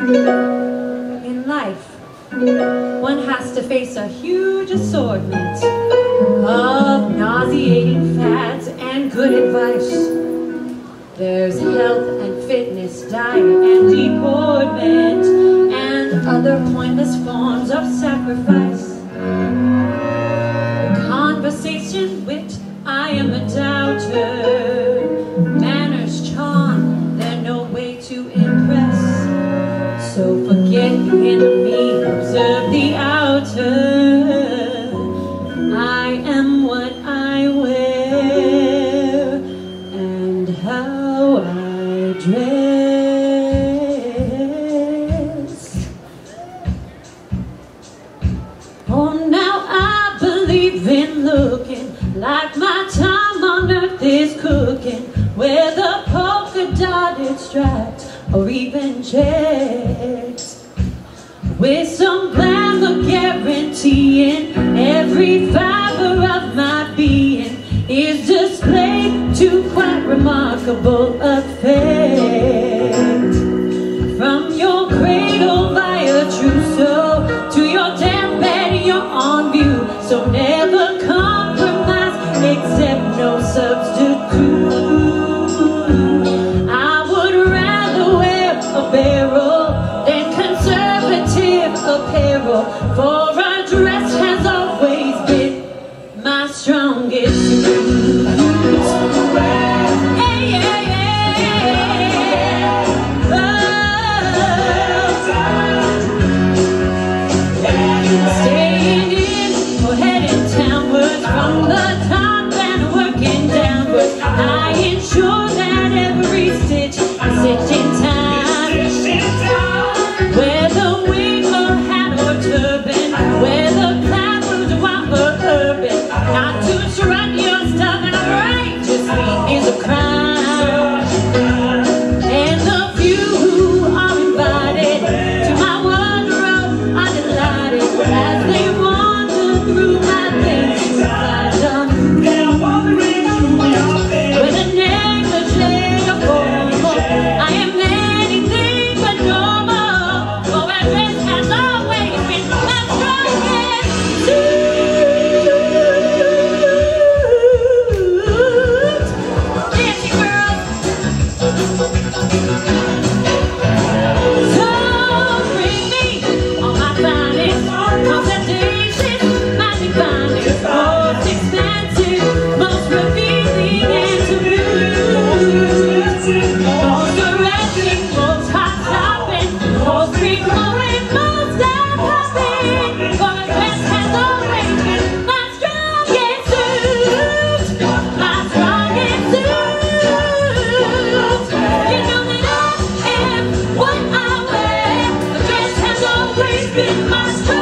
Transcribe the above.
In life, one has to face a huge assortment of nauseating fads and good advice. There's health and fitness, diet and deportment, and other pointless forms of sacrifice. I dress. Oh, now I believe in looking like my time on earth is cooking, where the polka dotted stripes or even checks. With some glamour guaranteeing every fiber of my being is displayed to quite remarkable effect. Never compromise, accept no substitute. I would rather wear a barrel than conservative apparel, for a dress has always been my strongest suit. Hey, I Música always been my strongest